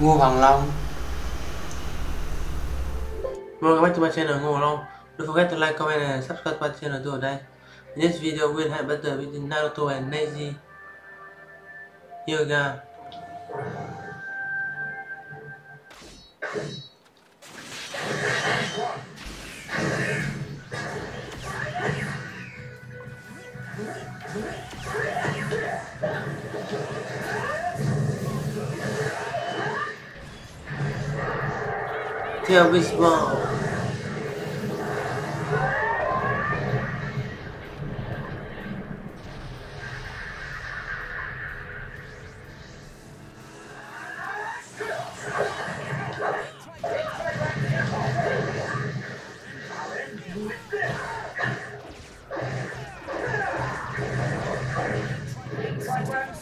Ngô Hoàng Long. Welcome back to my channel Ngô Hoàng Long. Don't forget to like, comment and subscribe to my channel today In this video we'll have battle with Naruto and Neji Hyuga Theo Baseball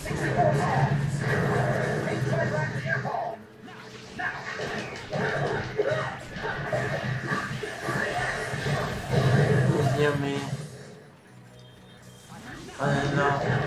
Hear Know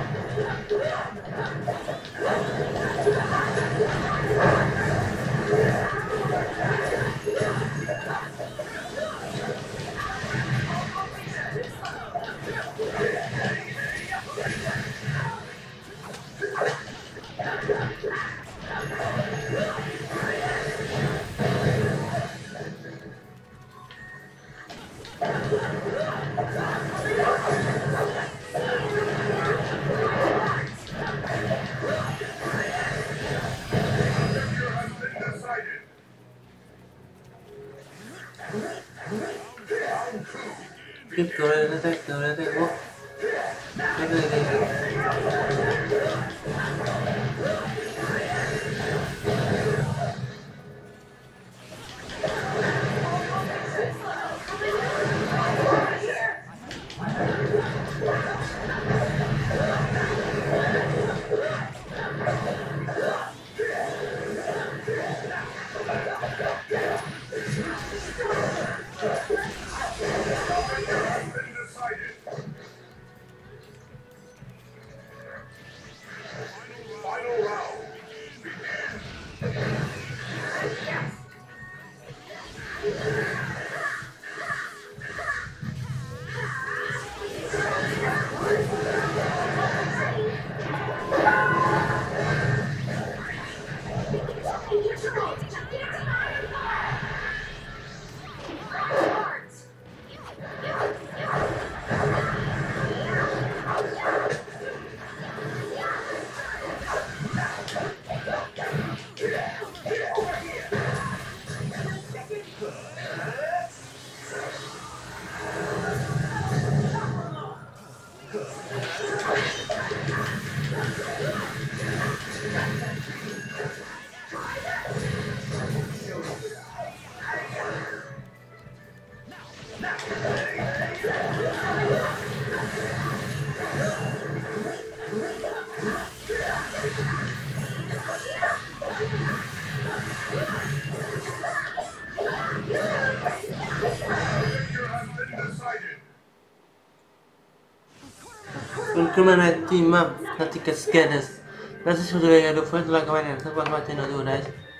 Tiếp tục lên, tiếp tục lên, tiếp tục lên, tiếp tục lên. Ultimate Team Up Natica Scanners दस सजिलो कमी नै